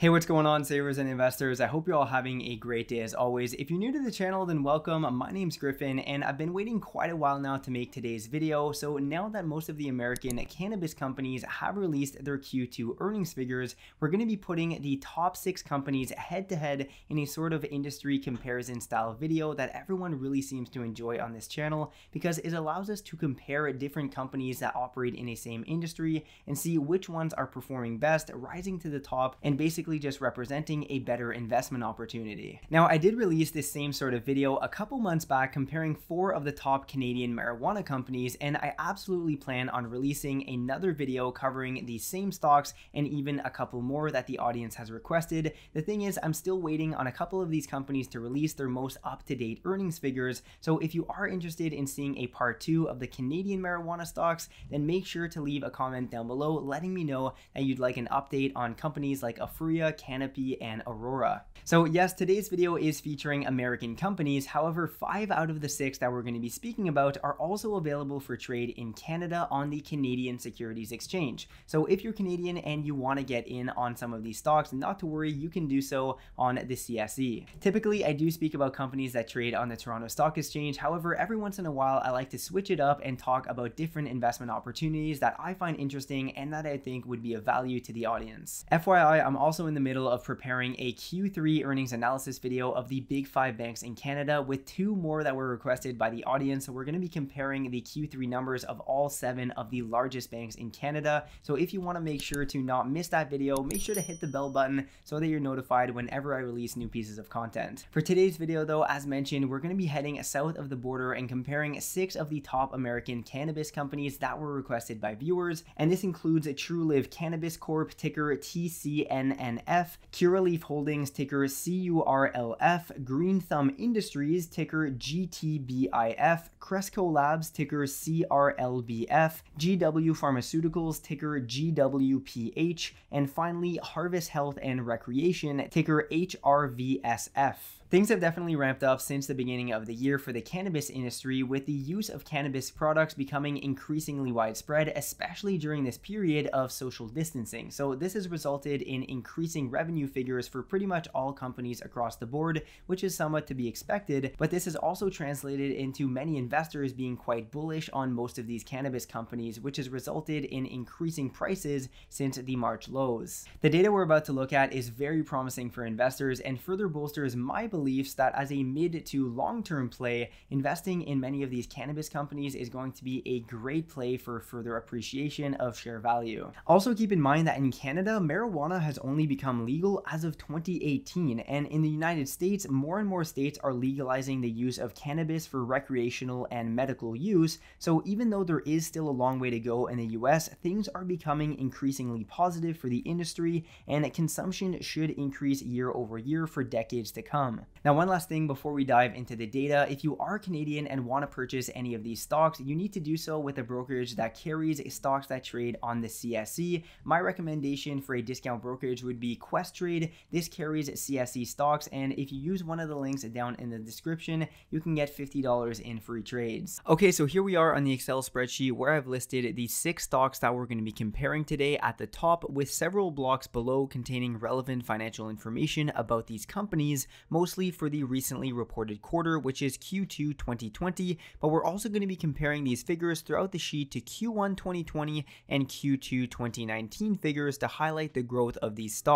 Hey, what's going on, savers and investors? I hope you're all having a great day as always. If you're new to the channel, then welcome. My name's Griffin, and I've been waiting quite a while now to make today's video. So now that most of the American cannabis companies have released their Q2 earnings figures, we're going to be putting the top six companies head to head in a sort of industry comparison style video that everyone really seems to enjoy on this channel because it allows us to compare different companies that operate in a same industry and see which ones are performing best, rising to the top, and basically basically just representing a better investment opportunity. Now, I did release this same sort of video a couple months back comparing four of the top Canadian marijuana companies, and I absolutely plan on releasing another video covering these same stocks and even a couple more that the audience has requested. The thing is, I'm still waiting on a couple of these companies to release their most up-to-date earnings figures, so if you are interested in seeing a part two of the Canadian marijuana stocks, then make sure to leave a comment down below letting me know that you'd like an update on companies like Canopy, and Aurora. So yes, today's video is featuring American companies, however, five out of the six that we're going to be speaking about are also available for trade in Canada on the Canadian Securities Exchange. So if you're Canadian and you want to get in on some of these stocks, not to worry, you can do so on the CSE. Typically, I do speak about companies that trade on the Toronto Stock Exchange, however, every once in a while, I like to switch it up and talk about different investment opportunities that I find interesting and that I think would be of value to the audience. FYI, I'm also in the middle of preparing a Q3 earnings analysis video of the big five banks in Canada with two more that were requested by the audience. So we're going to be comparing the Q3 numbers of all seven of the largest banks in Canada. So if you want to make sure to not miss that video, make sure to hit the bell button so that you're notified whenever I release new pieces of content. For today's video though, as mentioned, we're going to be heading south of the border and comparing six of the top American cannabis companies that were requested by viewers. And this includes Trulieve Cannabis Corp, ticker TCNN F, Curaleaf Holdings, ticker CURLF, Green Thumb Industries, ticker GTBIF, Cresco Labs, ticker CRLBF, GW Pharmaceuticals, ticker GWPH, and finally Harvest Health and Recreation, ticker HRVSF. Things have definitely ramped up since the beginning of the year for the cannabis industry, with the use of cannabis products becoming increasingly widespread, especially during this period of social distancing. So, this has resulted in increasing revenue figures for pretty much all companies across the board, which is somewhat to be expected. But this has also translated into many investors being quite bullish on most of these cannabis companies, which has resulted in increasing prices since the March lows. The data we're about to look at is very promising for investors and further bolsters my beliefs that as a mid to long term play, investing in many of these cannabis companies is going to be a great play for further appreciation of share value. Also, keep in mind that in Canada, marijuana has only become legal as of 2018, and in the United States, more and more states are legalizing the use of cannabis for recreational and medical use. So, even though there is still a long way to go in the US, things are becoming increasingly positive for the industry, and consumption should increase year over year for decades to come. Now, one last thing before we dive into the data, if you are Canadian and want to purchase any of these stocks, you need to do so with a brokerage that carries stocks that trade on the CSE. My recommendation for a discount brokerage would be Questrade. This carries CSE stocks, and if you use one of the links down in the description, you can get $50 in free trades. Okay, so here we are on the Excel spreadsheet where I've listed the six stocks that we're going to be comparing today at the top with several blocks below containing relevant financial information about these companies, mostly for the recently reported quarter, which is Q2 2020, but we're also going to be comparing these figures throughout the sheet to Q1 2020 and Q2 2019 figures to highlight the growth of these stocks.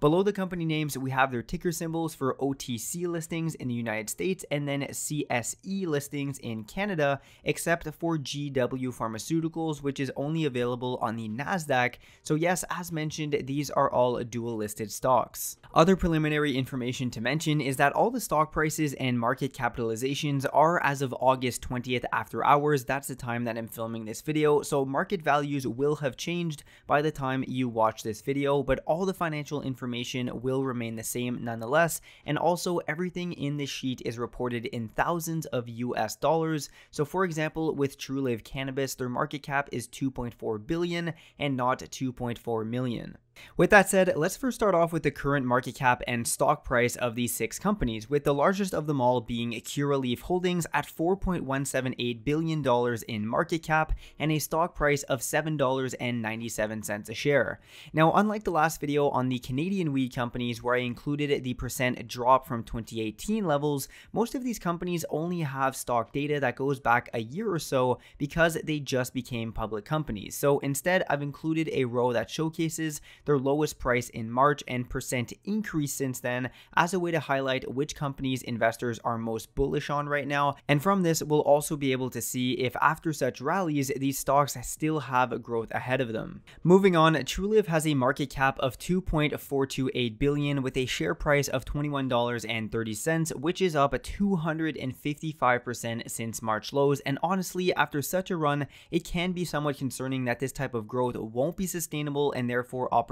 Below the company names, we have their ticker symbols for OTC listings in the United States and then CSE listings in Canada, except for GW Pharmaceuticals, which is only available on the NASDAQ. So, yes, as mentioned, these are all dual listed stocks. Other preliminary information to mention is that that all the stock prices and market capitalizations are as of August 20th after hours. That's the time that I'm filming this video. So market values will have changed by the time you watch this video, but all the financial information will remain the same nonetheless. And also everything in this sheet is reported in thousands of US dollars. So for example, with Trulieve Cannabis, their market cap is 2.4 billion and not 2.4 million. With that said, let's first start off with the current market cap and stock price of these six companies, with the largest of them all being Curaleaf Holdings at $4.178 billion in market cap and a stock price of $7.97 a share. Now, unlike the last video on the Canadian weed companies where I included the percent drop from 2018 levels, most of these companies only have stock data that goes back a year or so because they just became public companies. So instead, I've included a row that showcases their lowest price in March and percent increase since then as a way to highlight which companies investors are most bullish on right now. And from this, we'll also be able to see if after such rallies, these stocks still have growth ahead of them. Moving on, Trulieve has a market cap of 2.428 billion with a share price of $21.30, which is up 255% since March lows. And honestly, after such a run, it can be somewhat concerning that this type of growth won't be sustainable and therefore opportunity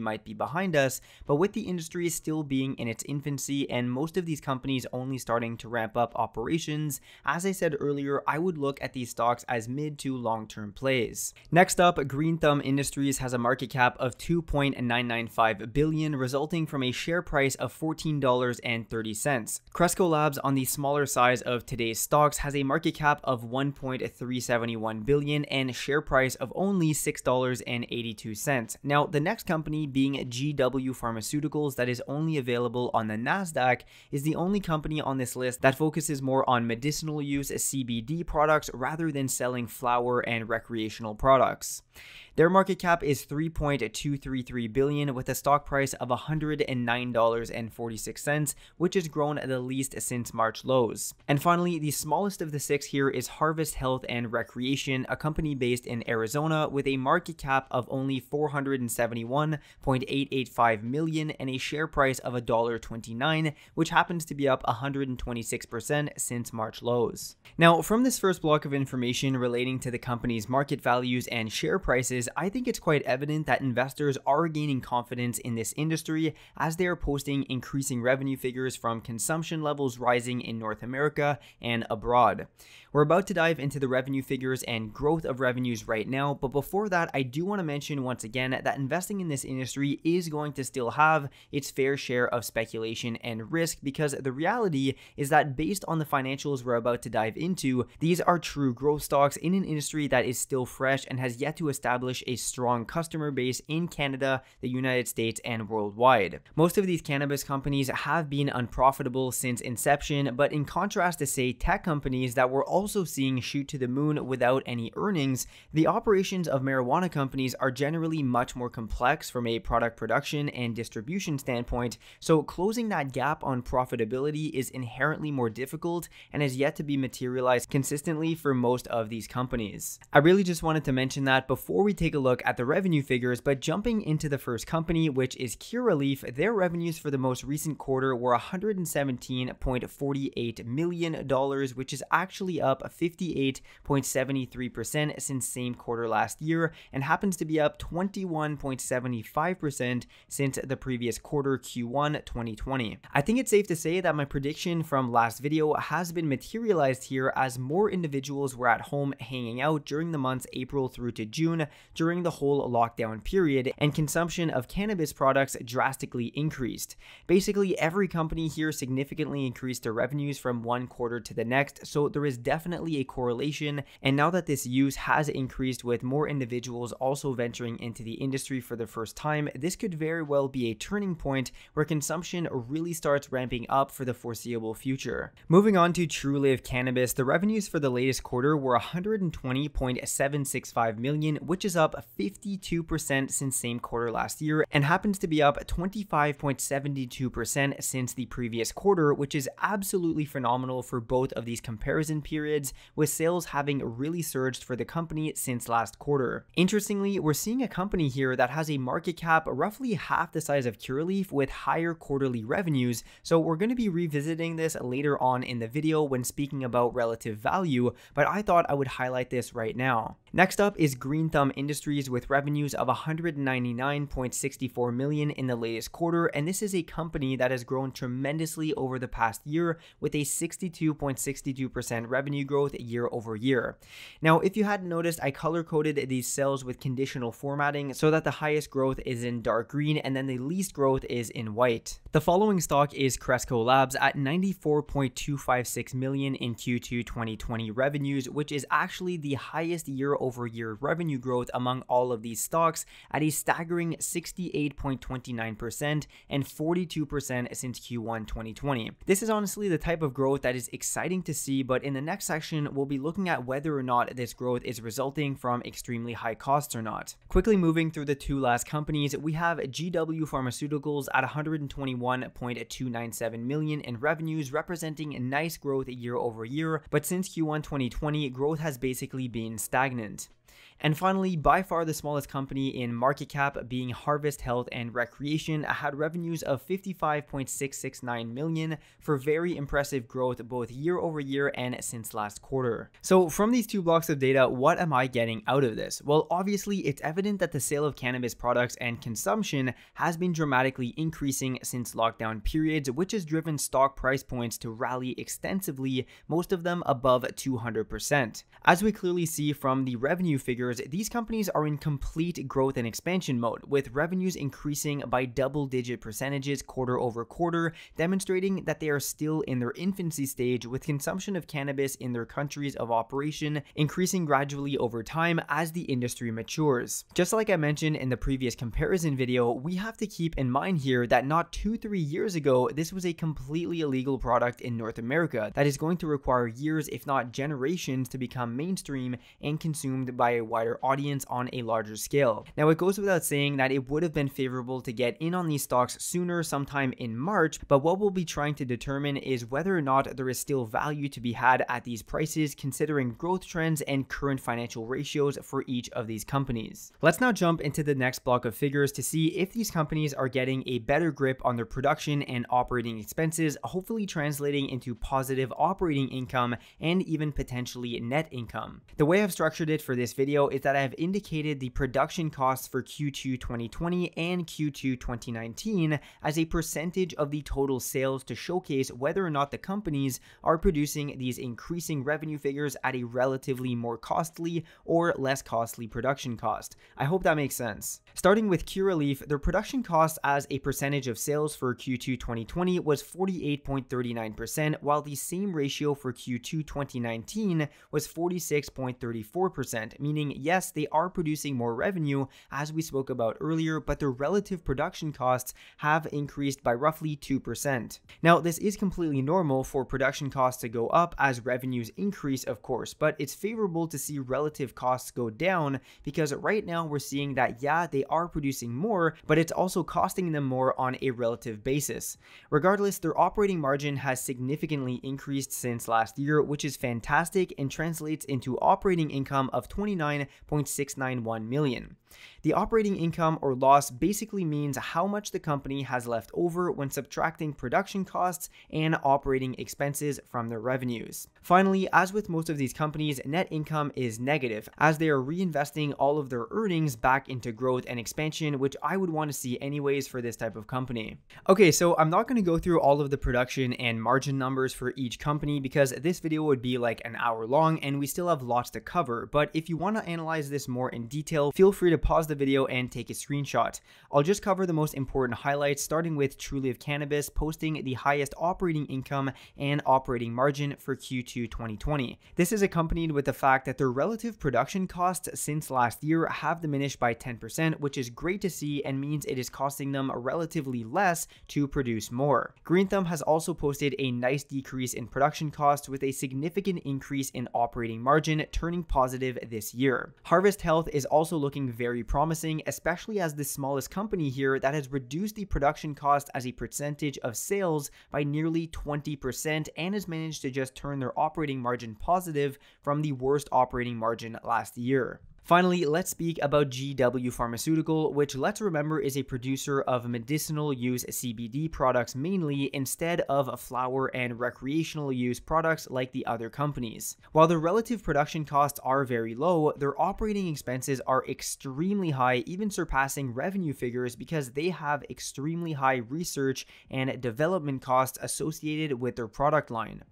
might be behind us, but with the industry still being in its infancy and most of these companies only starting to ramp up operations, as I said earlier, I would look at these stocks as mid to long term plays. Next up, Green Thumb Industries has a market cap of 2.995 billion, resulting from a share price of $14.30. Cresco Labs on the smaller size of today's stocks has a market cap of 1.371 billion and share price of only $6.82. Now, the next company being GW Pharmaceuticals that is only available on the NASDAQ is the only company on this list that focuses more on medicinal use CBD products rather than selling flower and recreational products. Their market cap is 3.233 billion with a stock price of $109.46, which has grown the least since March lows. And finally, the smallest of the six here is Harvest Health and Recreation, a company based in Arizona with a market cap of only 471.885 million and a share price of $1.29, which happens to be up 126% since March lows. Now, from this first block of information relating to the company's market values and share prices, I think it's quite evident that investors are gaining confidence in this industry as they are posting increasing revenue figures from consumption levels rising in North America and abroad. We're about to dive into the revenue figures and growth of revenues right now, but before that, I do want to mention once again that investing in this industry is going to still have its fair share of speculation and risk because the reality is that based on the financials we're about to dive into, these are true growth stocks in an industry that is still fresh and has yet to establish a strong customer base in Canada, the United States, and worldwide. Most of these cannabis companies have been unprofitable since inception, but in contrast to, say, tech companies that were also seeing shoot to the moon without any earnings, the operations of marijuana companies are generally much more complex from a product production and distribution standpoint, so closing that gap on profitability is inherently more difficult and has yet to be materialized consistently for most of these companies. I really just wanted to mention that before we take a look at the revenue figures, but jumping into the first company, which is Curaleaf, their revenues for the most recent quarter were $117.48 million, which is actually up 58.73% since same quarter last year and happens to be up 21.75% since the previous quarter Q1 2020. I think it's safe to say that my prediction from last video has been materialized here as more individuals were at home hanging out during the months April through to June during the whole lockdown period and consumption of cannabis products drastically increased. Basically every company here significantly increased their revenues from one quarter to the next so there is definitely a correlation. And now that this use has increased with more individuals also venturing into the industry for the first time, this could very well be a turning point where consumption really starts ramping up for the foreseeable future. Moving on to Trulieve Cannabis, the revenues for the latest quarter were 120.765 million, which is up 52% since same quarter last year and happens to be up 25.72% since the previous quarter, which is absolutely phenomenal for both of these comparison periods with sales having really surged for the company since last quarter. Interestingly, we're seeing a company here that has a market cap roughly half the size of Curaleaf with higher quarterly revenues, so we're going to be revisiting this later on in the video when speaking about relative value, but I thought I would highlight this right now. Next up is Green Thumb Industries Industries with revenues of 199.64 million in the latest quarter, and this is a company that has grown tremendously over the past year with a 62.62% revenue growth year over year. Now, if you hadn't noticed, I color coded these cells with conditional formatting so that the highest growth is in dark green and then the least growth is in white. The following stock is Cresco Labs at 94.256 million in Q2 2020 revenues, which is actually the highest year over year revenue growth among all of these stocks at a staggering 68.29% and 42% since Q1 2020. This is honestly the type of growth that is exciting to see, but in the next section, we'll be looking at whether or not this growth is resulting from extremely high costs or not. Quickly moving through the two last companies, we have GW Pharmaceuticals at 121.297 million in revenues, representing a nice growth year over year, but since Q1 2020, growth has basically been stagnant. And finally, by far the smallest company in market cap being Harvest Health and Recreation had revenues of 55.669 million for very impressive growth both year over year and since last quarter. So from these two blocks of data, what am I getting out of this? Well, obviously it's evident that the sale of cannabis products and consumption has been dramatically increasing since lockdown periods, which has driven stock price points to rally extensively, most of them above 200%. As we clearly see from the revenue figures these companies are in complete growth and expansion mode, with revenues increasing by double digit percentages quarter over quarter, demonstrating that they are still in their infancy stage with consumption of cannabis in their countries of operation increasing gradually over time as the industry matures. Just like I mentioned in the previous comparison video, we have to keep in mind here that not two, three years ago, this was a completely illegal product in North America that is going to require years, if not generations, to become mainstream and consumed by a wide wider audience on a larger scale. Now, it goes without saying that it would have been favorable to get in on these stocks sooner, sometime in March, but what we'll be trying to determine is whether or not there is still value to be had at these prices, considering growth trends and current financial ratios for each of these companies. Let's now jump into the next block of figures to see if these companies are getting a better grip on their production and operating expenses, hopefully translating into positive operating income and even potentially net income. The way I've structured it for this is that I have indicated the production costs for Q2 2020 and Q2 2019 as a percentage of the total sales to showcase whether or not the companies are producing these increasing revenue figures at a relatively more costly or less costly production cost. I hope that makes sense. Starting with Curaleaf, their production cost as a percentage of sales for Q2 2020 was 48.39%, while the same ratio for Q2 2019 was 46.34%, meaning yes, they are producing more revenue, as we spoke about earlier, but their relative production costs have increased by roughly 2%. Now, this is completely normal for production costs to go up as revenues increase, of course, but it's favorable to see relative costs go down because right now we're seeing that, yeah, they are producing more, but it's also costing them more on a relative basis. Regardless, their operating margin has significantly increased since last year, which is fantastic and translates into operating income of 29 0.691 million. The operating income or loss basically means how much the company has left over when subtracting production costs and operating expenses from their revenues. Finally, as with most of these companies, net income is negative as they are reinvesting all of their earnings back into growth and expansion, which I would want to see anyways for this type of company. Okay, so I'm not going to go through all of the production and margin numbers for each company because this video would be like an hour long and we still have lots to cover, but if you want to analyze this more in detail, feel free to pause the video and take a screenshot. I'll just cover the most important highlights, starting with Trulieve Cannabis posting the highest operating income and operating margin for Q2 2020. This is accompanied with the fact that their relative production costs since last year have diminished by 10%, which is great to see and means it is costing them relatively less to produce more. Green Thumb has also posted a nice decrease in production costs with a significant increase in operating margin, turning positive this year. Harvest Health is also looking very promising, especially as the smallest company here that has reduced the production cost as a percentage of sales by nearly 20% and has managed to just turn their operating margin positive from the worst operating margin last year. Finally, let's speak about GW Pharmaceutical, which let's remember is a producer of medicinal use CBD products mainly instead of flower and recreational use products like the other companies. While their relative production costs are very low, their operating expenses are extremely high, even surpassing revenue figures because they have extremely high research and development costs associated with their product line.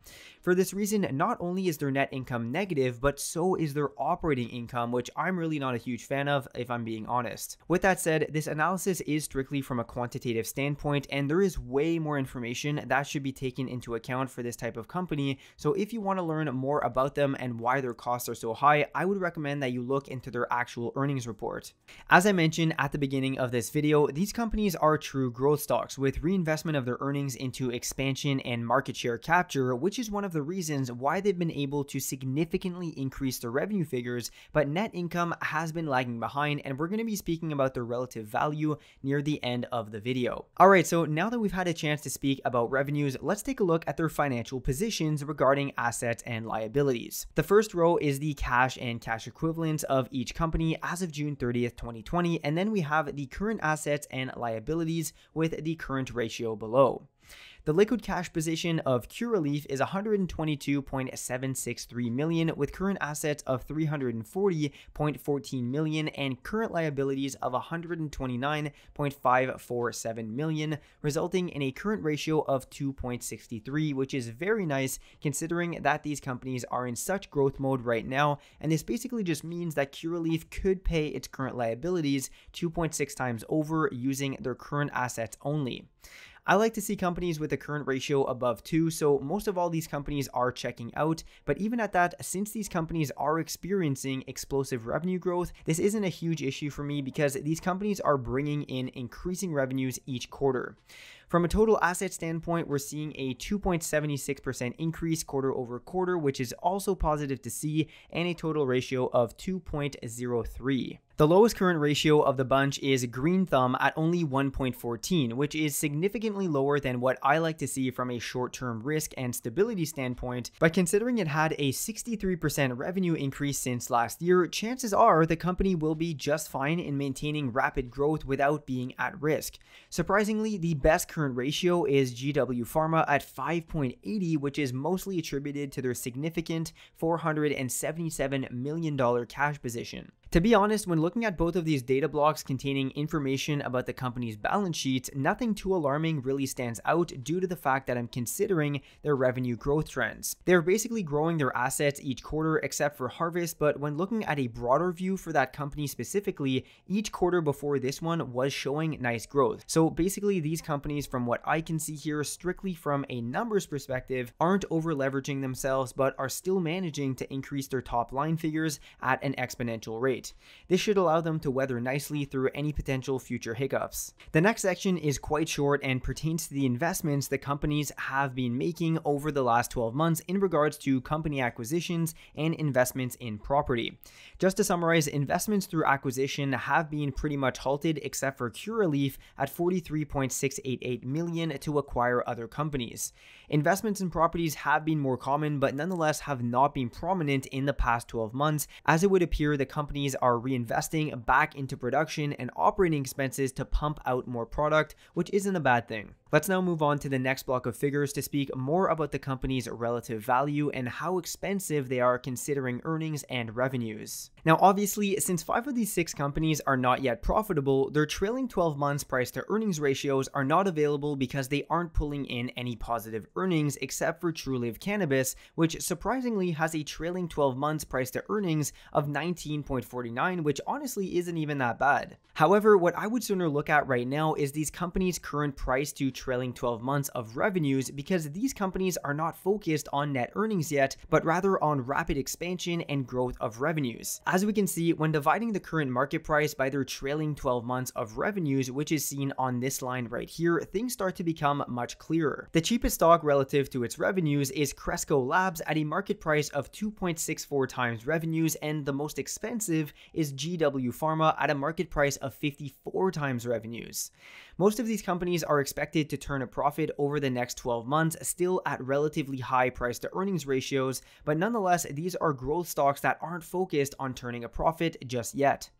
For this reason, not only is their net income negative, but so is their operating income, which I'm really not a huge fan of, if I'm being honest. With that said, this analysis is strictly from a quantitative standpoint, and there is way more information that should be taken into account for this type of company. So if you want to learn more about them and why their costs are so high, I would recommend that you look into their actual earnings report. As I mentioned at the beginning of this video, these companies are true growth stocks with reinvestment of their earnings into expansion and market share capture, which is one of the reasons why they've been able to significantly increase their revenue figures, but net income has been lagging behind, and we're going to be speaking about their relative value near the end of the video. Alright, so now that we've had a chance to speak about revenues, let's take a look at their financial positions regarding assets and liabilities. The first row is the cash and cash equivalents of each company as of June 30th, 2020, and then we have the current assets and liabilities with the current ratio below. The liquid cash position of Curaleaf is 122.763 million with current assets of 340.14 million and current liabilities of 129.547 million, resulting in a current ratio of 2.63, which is very nice considering that these companies are in such growth mode right now, and this basically just means that Curaleaf could pay its current liabilities 2.6 times over using their current assets only. I like to see companies with a current ratio above 2, so most of all these companies are checking out, but even at that, since these companies are experiencing explosive revenue growth, this isn't a huge issue for me because these companies are bringing in increasing revenues each quarter. From a total asset standpoint, we're seeing a 2.76% increase quarter over quarter, which is also positive to see, and a total ratio of 2.03. The lowest current ratio of the bunch is Green Thumb at only 1.14, which is significantly lower than what I like to see from a short-term risk and stability standpoint, but considering it had a 63% revenue increase since last year, chances are the company will be just fine in maintaining rapid growth without being at risk. Surprisingly, the best current ratio is GW Pharma at 5.80, which is mostly attributed to their significant $477 million cash position. To be honest, when looking at both of these data blocks containing information about the company's balance sheets, nothing too alarming really stands out due to the fact that I'm considering their revenue growth trends. They're basically growing their assets each quarter except for Harvest, but when looking at a broader view for that company specifically, each quarter before this one was showing nice growth. So basically these companies from what I can see here strictly from a numbers perspective aren't over leveraging themselves but are still managing to increase their top line figures at an exponential rate. This should allow them to weather nicely through any potential future hiccups. The next section is quite short and pertains to the investments the companies have been making over the last 12 months in regards to company acquisitions and investments in property. Just to summarize, investments through acquisition have been pretty much halted except for Curaleaf at 43.688 million to acquire other companies. Investments in properties have been more common but nonetheless have not been prominent in the past 12 months as it would appear the companies are reinvesting back into production and operating expenses to pump out more product, which isn't a bad thing. Let's now move on to the next block of figures to speak more about the company's relative value and how expensive they are considering earnings and revenues. Now, obviously, since five of these six companies are not yet profitable, their trailing 12 months price to earnings ratios are not available because they aren't pulling in any positive earnings except for Trulieve Cannabis, which surprisingly has a trailing 12 months price to earnings of 19.49, which honestly isn't even that bad. However, what I would sooner look at right now is these companies' current price to trailing 12 months of revenues because these companies are not focused on net earnings yet, but rather on rapid expansion and growth of revenues. As we can see, when dividing the current market price by their trailing 12 months of revenues, which is seen on this line right here, things start to become much clearer. The cheapest stock relative to its revenues is Cresco Labs at a market price of 2.64 times revenues, and the most expensive is GW Pharma at a market price of 54 times revenues. Most of these companies are expected to turn a profit over the next 12 months, still at relatively high price to earnings ratios, but nonetheless, these are growth stocks that aren't focused on turning a profit just yet.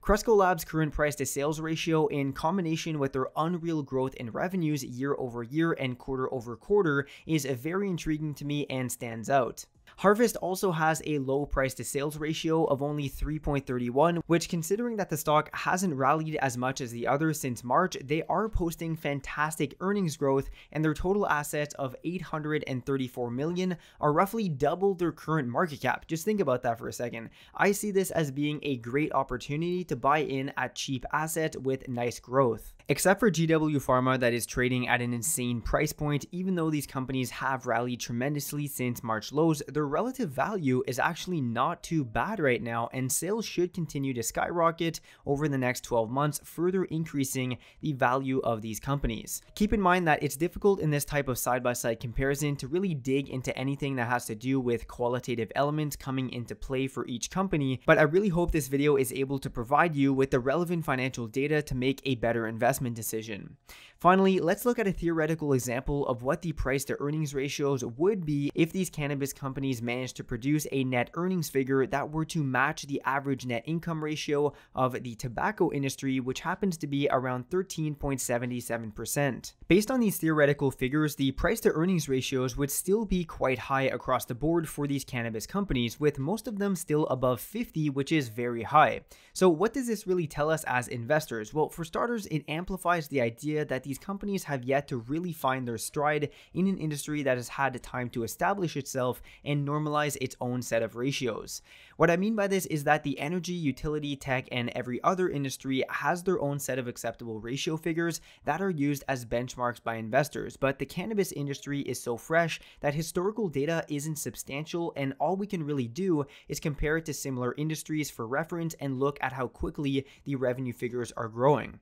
Cresco Labs' current price to sales ratio, in combination with their unreal growth in revenues year over year and quarter over quarter, is very intriguing to me and stands out. Harvest also has a low price to sales ratio of only 3.31, which considering that the stock hasn't rallied as much as the others since March, they are posting fantastic earnings growth and their total assets of 834 million are roughly double their current market cap. Just think about that for a second. I see this as being a great opportunity to buy in at cheap asset with nice growth. Except for GW Pharma that is trading at an insane price point, even though these companies have rallied tremendously since March lows, their relative value is actually not too bad right now, and sales should continue to skyrocket over the next 12 months, further increasing the value of these companies. Keep in mind that it's difficult in this type of side-by-side comparison to really dig into anything that has to do with qualitative elements coming into play for each company, but I really hope this video is able to provide you with the relevant financial data to make a better investment decision. Finally, let's look at a theoretical example of what the price to earnings ratios would be if these cannabis companies managed to produce a net earnings figure that were to match the average net income ratio of the tobacco industry, which happens to be around 13.77%. Based on these theoretical figures, the price to earnings ratios would still be quite high across the board for these cannabis companies, with most of them still above 50, which is very high. So, what does this really tell us as investors? Well, for starters, it amplifies the idea that these companies have yet to really find their stride in an industry that has had time to establish itself and normalize its own set of ratios. What I mean by this is that the energy, utility, tech, and every other industry has their own set of acceptable ratio figures that are used as benchmarks by investors, but the cannabis industry is so fresh that historical data isn't substantial, and all we can really do is compare it to similar industries for reference and look at how quickly the revenue figures are growing.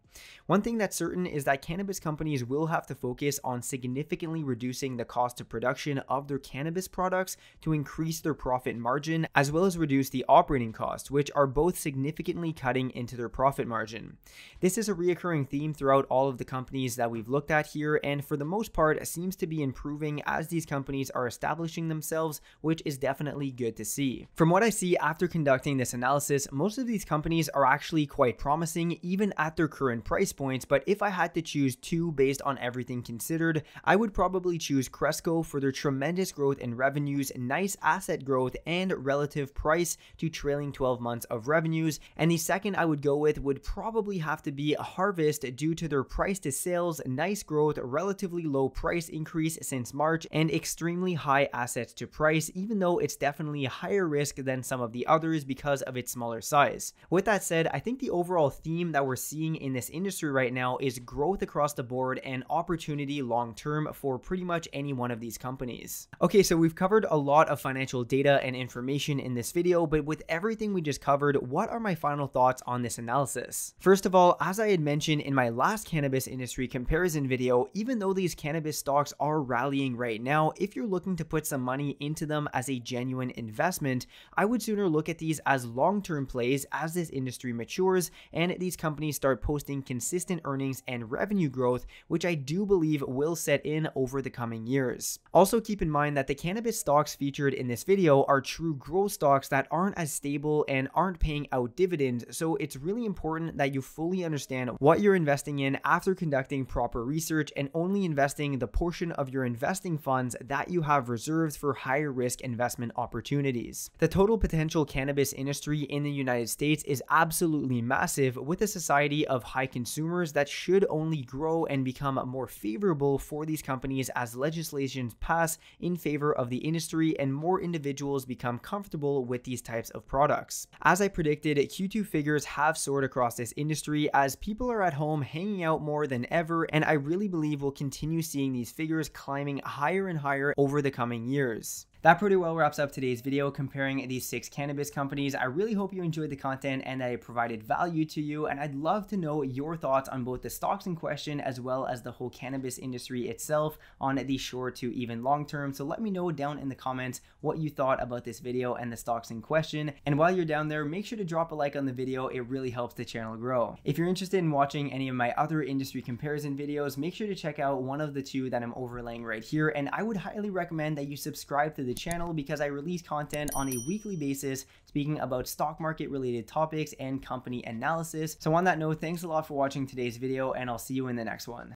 One thing that's certain is that cannabis companies will have to focus on significantly reducing the cost of production of their cannabis products to increase their profit margin, as well as reduce the operating costs, which are both significantly cutting into their profit margin. This is a reoccurring theme throughout all of the companies that we've looked at here, and for the most part, seems to be improving as these companies are establishing themselves, which is definitely good to see. From what I see after conducting this analysis, most of these companies are actually quite promising, even at their current price points, but if I had to choose two based on everything considered, I would probably choose Cresco for their tremendous growth in revenues, nice asset growth, and relative price to trailing 12 months of revenues. And the second I would go with would probably have to be Harvest due to their price to sales, nice growth, relatively low price increase since March, and extremely high assets to price, even though it's definitely higher risk than some of the others because of its smaller size. With that said, I think the overall theme that we're seeing in this industry right now is growth across the board and opportunity long term for pretty much any one of these companies. Okay, so we've covered a lot of financial data and information in this video, but with everything we just covered, what are my final thoughts on this analysis? First of all, as I had mentioned in my last cannabis industry comparison video, even though these cannabis stocks are rallying right now, if you're looking to put some money into them as a genuine investment, I would sooner look at these as long-term plays as this industry matures and these companies start posting consistent earnings and revenue growth, which I do believe will set in over the coming years. Also keep in mind that the cannabis stocks featured in this video are true growth stocks that aren't as stable and aren't paying out dividends, so it's really important that you fully understand what you're investing in after conducting proper research and only investing the portion of your investing funds that you have reserved for higher risk investment opportunities. The total potential cannabis industry in the United States is absolutely massive with a society of high consumers that should only grow and become more favorable for these companies as legislations pass in favor of the industry and more individuals become comfortable with these types types of products. As I predicted, Q2 figures have soared across this industry as people are at home hanging out more than ever, and I really believe we'll continue seeing these figures climbing higher and higher over the coming years. That pretty well wraps up today's video comparing these six cannabis companies. I really hope you enjoyed the content and that it provided value to you. And I'd love to know your thoughts on both the stocks in question as well as the whole cannabis industry itself on the short to even long term. So let me know down in the comments what you thought about this video and the stocks in question. And while you're down there, make sure to drop a like on the video. It really helps the channel grow. If you're interested in watching any of my other industry comparison videos, make sure to check out one of the two that I'm overlaying right here. And I would highly recommend that you subscribe to the channel because I release content on a weekly basis speaking about stock market related topics and company analysis. So on that note, thanks a lot for watching today's video and I'll see you in the next one.